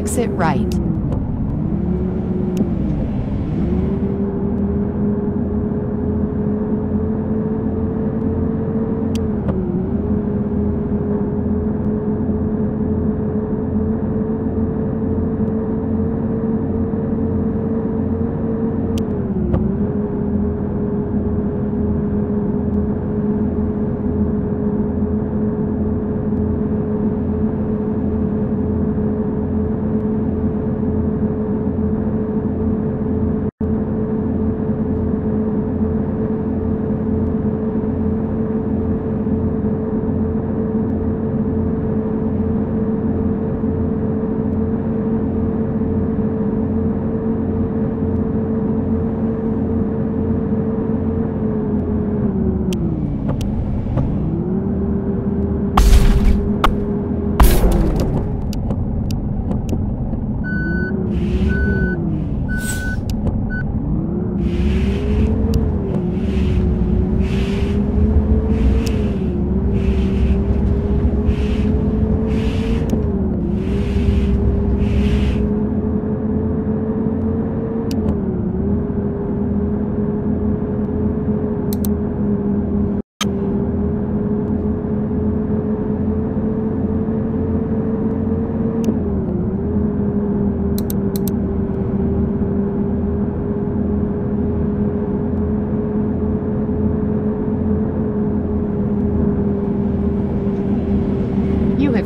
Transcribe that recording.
exit right.